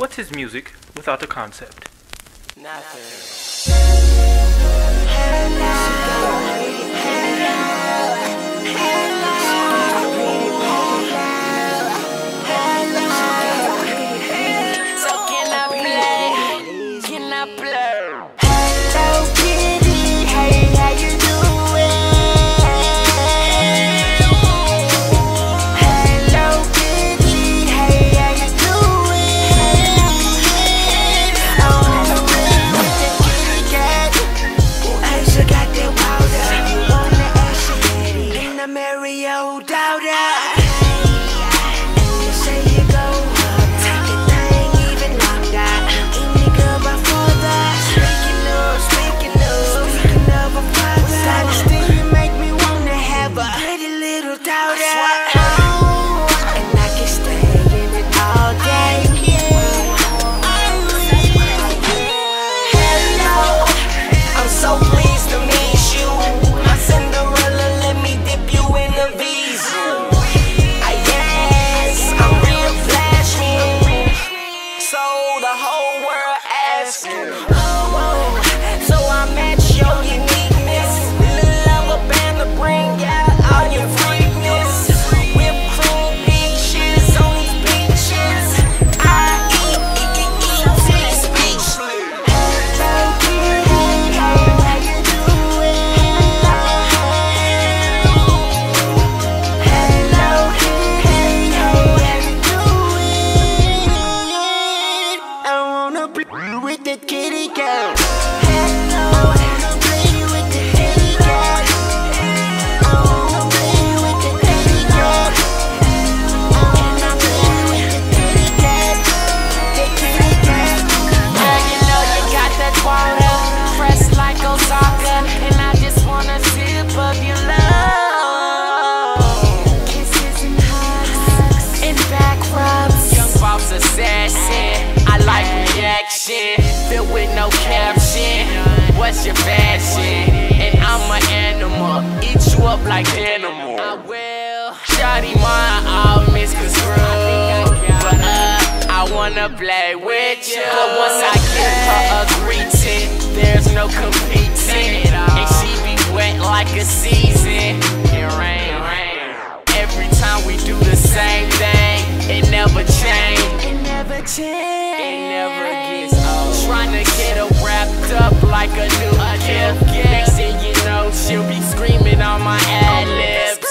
What's his music without a concept? So with no caption. What's your fashion? And I'm an animal, eat you up like animal. I will. Shawty, mine all misconstrued, but uh. I wanna play with you. But once I give her a greeting, there's no competing. And she be wet like a season. It rain, rain. Every time we do the same thing, it never change. It never changed. It never gets get her wrapped up like a new gift. Next thing you know, she'll be screaming on my ad libs.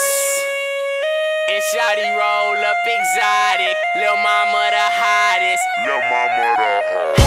And shawty roll up exotic, lil' mama the hottest. Lil' mama the hottest.